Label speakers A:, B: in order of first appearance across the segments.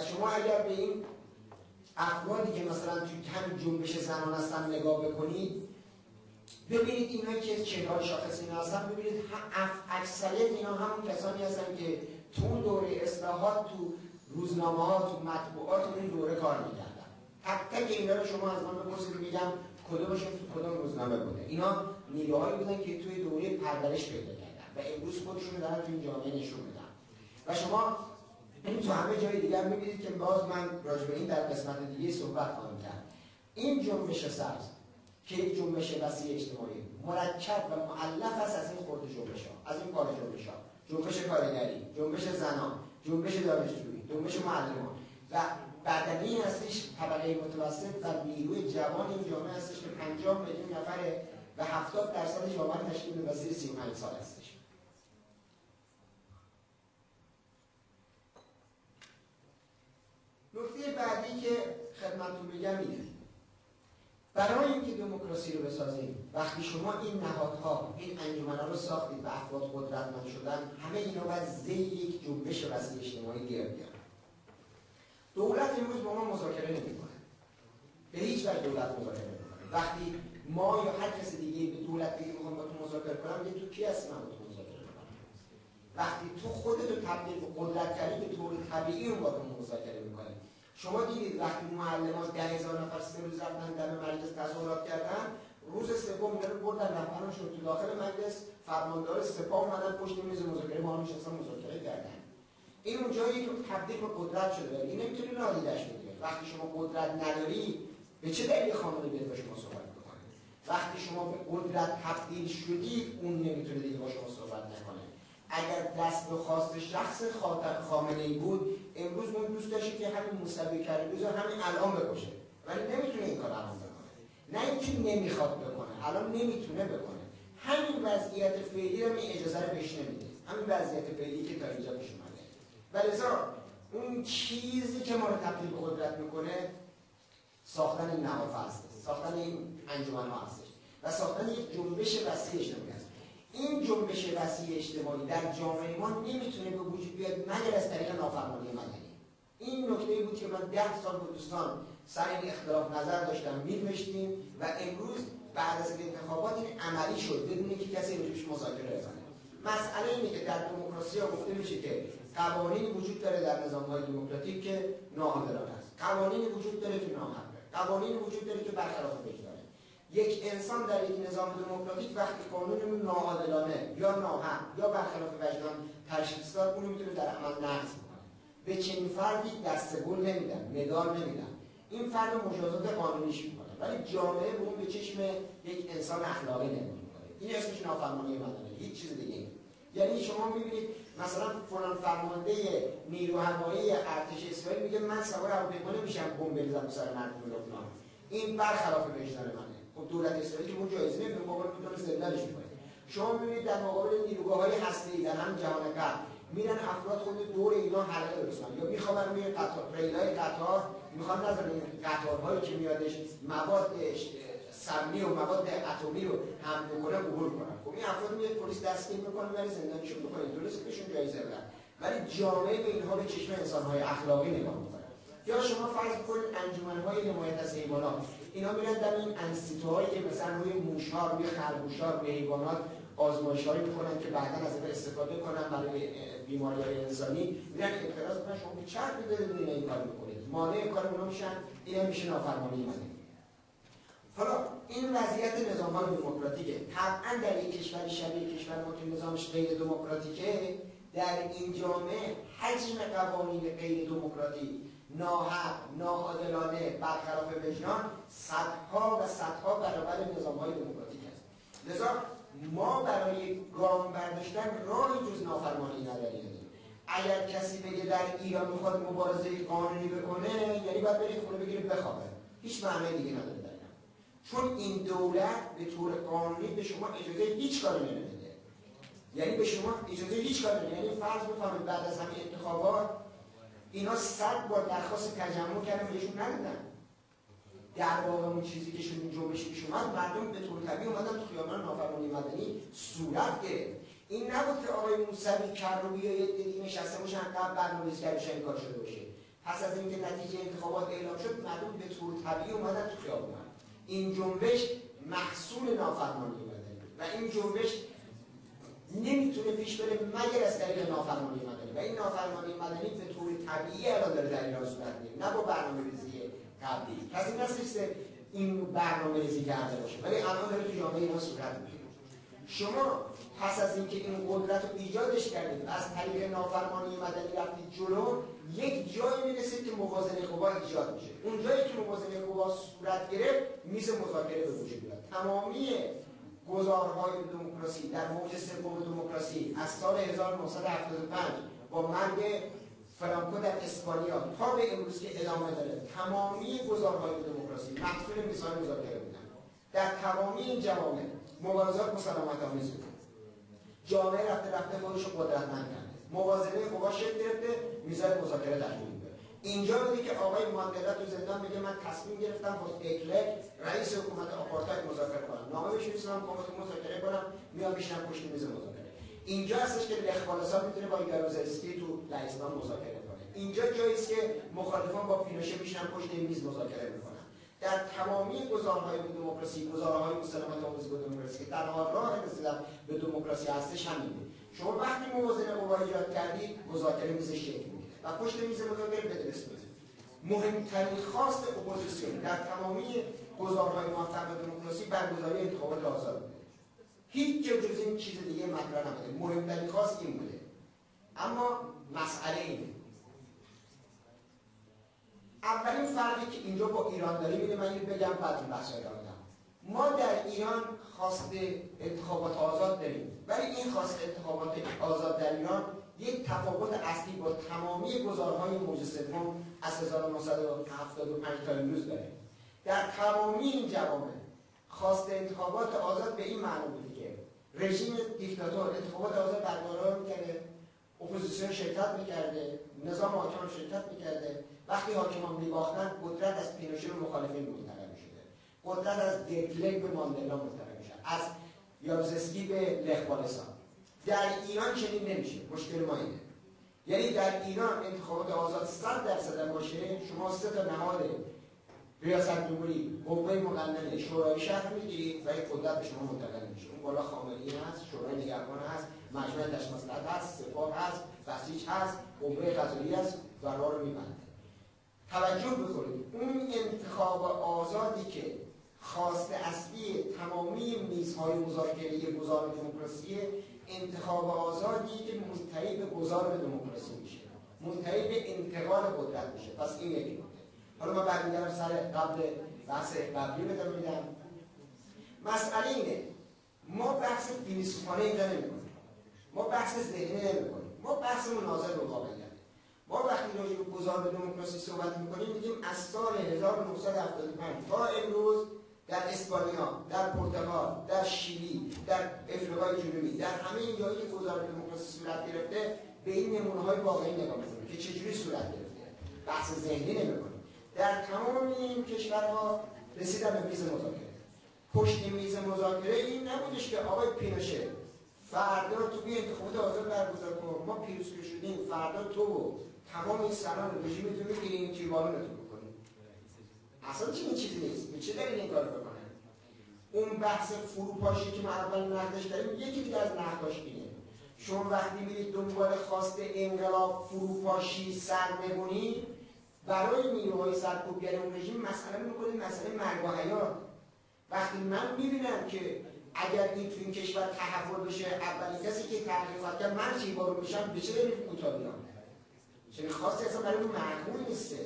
A: شما اگر به این افرادی که مثلا توی همین جنبش زنان هستن نگاه بکنید ببینید اینا که چهار شاخص اینا هستن. ببینید اکثریت اینا همون کسانی هستن که تو دوره اصلاحات تو روزنامه ها تو مطبوعات اون دوره کار می‌کردن. تک تک اینا رو شما از من بپرسید میگم کدومشون تو کدوم روزنامه بوده. اینا نیروهایی بودن که توی دوره پرورش پیدا کردن و امروز خودشون دارن توی این جامعه نشون میدن. و شما این تو همه جای دیگر می‌بینید که باز من راجع این در قسمت دیگه صحبت خواهم کرد. این جنبش سبز که یک جنبش وسیع اجتماعی مرکب و معلف است از این خورد جنبش ها از این پاره جنبش ها جنبش کارگری جنبش زنان جنبش دانشجویی جنبش معلمان. و بدنی هستش طبقه متوسط و نیروی جوان این جامعه هستش که 50 میلیون نفره و 70 درصد جامعه تشکیل به وسیله 35 سال هستش نکته بعدی که خدمتتون بگم اینه. برای اینکه دموکراسی رو بسازیم وقتی شما این نهادها این انجمنها رو ساختید و افراد قدرتمند شدن همه اینا باید زیر یک جنبش وسیع اجتماعی گرد بیان. دولت امروز با ما مذاکره نمی‌کنه. به هیچ وجه دولت مذاکره نمی‌کنه. وقتی ما یا هر کسی دیگه به دولت بگه می‌خوام با تو مذاکره کنم تو کی هستی من تو مذاکره کنم؟ وقتی تو خودتو تبدیل به قدرت کردی به طور طبیعی اون با تو مذاکره می‌کنه شما دیدید وقتی معلمان ده هزار نفر سه روز رفتن در مجلس تظاهرات کردن روز سوم اینا رو بردن رفتنشون تو داخل مجلس فرماندار سپاه اومدن پشت میز مذاکره با هم نشستن مذاکره کردن. این اون جایی که تبدیل به قدرت شده. این نمی‌تونی نادیدش بگیری. وقتی شما قدرت نداری به چه دلیل خانم بیاد با شما صحبت بکنه؟ وقتی شما به قدرت تبدیل شدید اون نمی‌تونه دیگه با شما صحبت نکنه. اگر دست به خواست شخص خامنه ای بود امروز اون دوست داشته که همین موسوی کرده همین الان بکشه. ولی نمی‌تونه این کار الان بکنه. نه اینکه نمی‌خواد بکنه الان نمی‌تونه بکنه. همین وضعیت فعلی رو این اجازه رو بهش نمیده. همین وضعیت فعلی که تا اینجا پیش اومده. ولذا اون چیزی که ما رو تبدیل به قدرت می‌کنه ساختن هست ساختن این انجمن ها هستش. و ساختن یک جنبش وسیع هست این جنبش وسیع اجتماعی در جامعه ما نمی‌تونه به وجود بیاد مگر از طریق نافرمانی مدنی. این نکته بود که من ده سال با دوستان سر این اختلاف نظر داشتم میدوشتیم و امروز بعد از انتخابات این عملی شد بدون که کسی روش مذاکره بزنه. مسئله اینه که در دموکراسی ها گفته میشه که قوانین وجود داره در نظام های دموکراتیک که ناعادلانه است. قوانین وجود داره که ناحقه قوانین وجود داره که برخلاف وجدانه یک انسان در یک نظام دموکراتیک وقتی قانون ناعادلانه یا ناحق یا برخلاف وجدان تشخیص داد اونو می‌تونه در عمل نقض کنه به چنین فردی دست گل نمیدن مدال نمیدن. این فرد مجازات قانونیش می‌کنه. ولی جامعه به اون به چشم یک انسان اخلاقی نمی‌کنه این اسمش نافرمانی مدنی هیچ چیز دیگه یعنی شما می‌بینید مثلا فلان فرمانده نیرو هوایی ارتش اسرائیل میگه من سوار هواپیما نمیشم بمب بریزم سر مردم لبنان این برخلاف وجدان منه خب دولت اسرائیل اون جایزه نمیده مقابل می‌تونه زندانش می‌کنه. شما می‌بینید در مقابل نیروگاه های هسته‌ای در هم جهان غرب میرن افراد خود دور اینا حلقه بزنن یا می‌خوان روی قطار. ریلای قطار می‌خوان نظر قطارهایی که میادش مواد سمی و مواد اتمی رو هم بکنه عبور کنن. خب این افراد میاد پلیس دستگیر می‌کنه ولی زندانشون می‌کنه درست بهشون جایزه بدن ولی جامعه به اینها به چشم انسانهای اخلاقی نگاه می‌کنه. یا شما فرض کنید انجمنهای حمایت از حیوانات. اینا میرن در این انستیتوهایی که مثلا روی موشها روی خرگوشها روی حیوانات آزمایش‌هایی می‌کنن که بعدا از این استفاده کنن برای بیماری های انسانی. میرن اعتراض کنن شما چرخ می‌دونید این کار می‌کنید مانع کار اونا میشن این میشه نافرمانی منه حالا این وضعیت نظام های دموکراتیکه. طبعا در یک کشور شبیه کشور ما که نظامش غیر دموکراتیکه در این جامعه حجم قوانین غیر دموکراتیک ناحق ناعادلانه برخلاف وجدان صدها و صدها برابر نظام های دموکراتیک است. لذا ما برای گام برداشتن راهی جز نافرمانی نداریم. اگر کسی بگه در ایران می‌خواد مبارزه قانونی بکنه یعنی باید برید خونه بگیره بخوابه. هیچ معنی دیگه نداره در چون این دولت به طور قانونی به شما اجازه هیچ کاری نمیده. یعنی به شما اجازه هیچ کاری نمیده. یعنی فرض بفرمایید بعد از همین انتخابات اینا صد بار درخواست تجمع کردن بهشون ندادن. در واقع اون چیزی که شون جنبش پیش اومد مردم به طور طبیعی اومدن تو خیابان نافرمانی مدنی صورت گرفت. این نبود که آقای موسوی کروبی یا یه دیگه نشسته باشن قبل برنامه‌ریزی کرده این کار شده باشه. پس از اینکه نتیجه انتخابات اعلام شد مردم به طور طبیعی اومدن تو خیابون این جنبش محصول نافرمانی مدنی و این جنبش نمی‌تونه پیش بره مگر از طریق نافرمانی مدنی. و این نافرمانی مدنی به طور طبیعی الان داره در ایران صورت می‌گیره نه با برنامه ریزی قبلی. کسی نسیسته این برنامه ریزی کرده باشه ولی الان داره تو جامعه ایران صورت می‌گیره. شما پس از اینکه این قدرت رو ایجادش کردید از طریق نافرمانی مدنی رفتید جلو یک جایی می‌رسید که موازنه قوا ایجاد میشه. اون جایی که موازنه قوا صورت گرفت میز مذاکره به وجود میاد. تمامی گزارهای دموکراسی در موج سوم دموکراسی از سال 1975 با مرگ فرانکو در اسپانیا. تا به امروز که ادامه داره. تمامی گزارهای دموکراسی محصول میزان مذاکره بودن. در تمامی این جوامع مبارزات مسلمت آمیز بود. جامعه رفته رفته خودش رو قدرتمند کرده موازنه قوا شکل گرفته میزان مذاکره میده اینجا بودی که آقای ماندلا تو زندان میگه من تصمیم گرفتم با اکلک رئیس حکومت آپارتاید مذاکره کنم. نامه بهش میرسونم با مذاکره کنم میام میشنم پشت میز مذاکره. اینجا هستش که لخ می‌تونه با یاروزلسکی تو لهستان مذاکره کنه. اینجا جایی است که مخالفان با پینوشه میشنن پشت میز مذاکره می‌کنن. در تمامی گزارهای به دموکراسی گزارهای مسلمت آموز به دموکراسی که تنها راه رسیدن به دموکراسی هستش همینه. شما وقتی موازنه قوا ایجاد کردید مذاکره میز شکل و پشت میز مذاکره بدرس مهمترین خواست اپوزیسیون در تمامی گزارهای موفق دموکراسی برگزاری انتخابات آزاد هیچ جا جز این چیز دیگه مطرح نبوده. مهمترین خواست این بوده. اما مسئله اینه. اولین فرقی که اینجا با ایران داریم اینه من بگم بعد این بحث ما در ایران خواست انتخابات آزاد داریم. ولی این خواست انتخابات آزاد در ایران یک تفاوت اصلی با تمامی گذارهای موج سوم از 1975 تا امروز داره. در تمامی این جوامع خواست انتخابات آزاد به این معنی بوده که رژیم دیکتاتور انتخابات آزاد برقرار می‌کرده اپوزیسیون شرکت می‌کرده نظام حاکم شرکت می‌کرده. وقتی حاکمان میباختن قدرت از پینوشه به مخالفین منتقل می‌شده. قدرت از دکلرک به ماندلا منتقل میشه از یارزسکی به لخوالستان در ایران چنین نمیشه. مشکل ما اینه. یعنی در ایران انتخابات آزاد 100 درصد باشه شما سه تا نهاد ریاست جمهوری قوه مقننه شورای شهر می‌گیرید و یک قدرت به شما منتقل میشه. اون بالا خامنه هست شورای نگهبان هست مجمع تشمسلت هست سپاه هست بسیج هست قوه قضایی هست و راه رو میبنده توجه بکنید. اون انتخاب آزادی که خواست اصلی تمامی میزهای مذاکره گذار دموکراسی انتخاب آزادی که منتهی به دموکراسی میشه. منتهی به انتقال قدرت میشه. پس این یکی. حالا من برمیگردم سر قبل بحث قبلی رو میدم مسئله اینه ما بحث فیلسوفانه اینجا نمی‌کنیم. ما بحث ذهنی نمی‌کنیم. ما بحث مناظر رو واقعیت ما وقتی راجع به گذار به دموکراسی صحبت می‌کنیم میگیم از سال 1975 تا امروز در اسپانیا در پرتغال در شیلی در افریقای جنوبی در همه این جایی که گزارش دموکراسی صورت گرفته به این نمونه های واقعی نگاه می‌کنیم که چجوری صورت گرفته. بحث ذهنی نمی‌کنیم. در تمام این کشورها رسیدن به میز مذاکره. پشت میز مذاکره این نبودش که آقای پینوشه فردا تو بی انتخابات آزاد برگزار کن. ما پیروز شدیم فردا تو و تمام این سران رژیمتون می‌گیریم تیربارونتون اصلا چه این چیزی نیست. به چه دلیل این کار بکنه اون بحث فروپاشی که ما اول نقدش داریم یکی دیگه از نقداش اینه. شما وقتی میرید دنبال خواست انقلاب فروپاشی سرنگونی برای نیروهای سرکوبگر اون رژیم مسئله می‌کنید مسئله مرگ و حیات. وقتی من می‌بینم که اگر این تو این کشور تحول بشه اولین کسی که تحقیقات کرد من چی بارو بشم به چه دلیل کوتاه چون خواستی اصلا برای اون معقول نیسته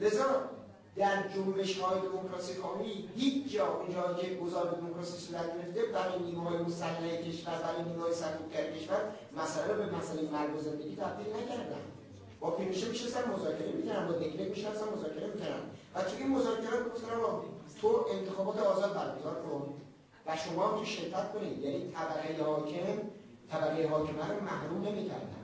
A: لذا در جنبش های دموکراسی خواهی هیچ جا اونجا که گذار دموکراسی صورت گرفته برای نیروهای مسلح کشور برای نیروهای سرکوبگر کشور مسئله به مسئله مرگ و زندگی تبدیل نکردن. با پینوشه میشستن مذاکره می‌کردن با دکلک میشستن مذاکره می‌کردن و توی این مذاکرات گفتن تو انتخابات آزاد برگزار کن و شما هم تو شرکت کنید. یعنی طبقه حاکم طبقه حاکمه رو محروم نمی‌کردن.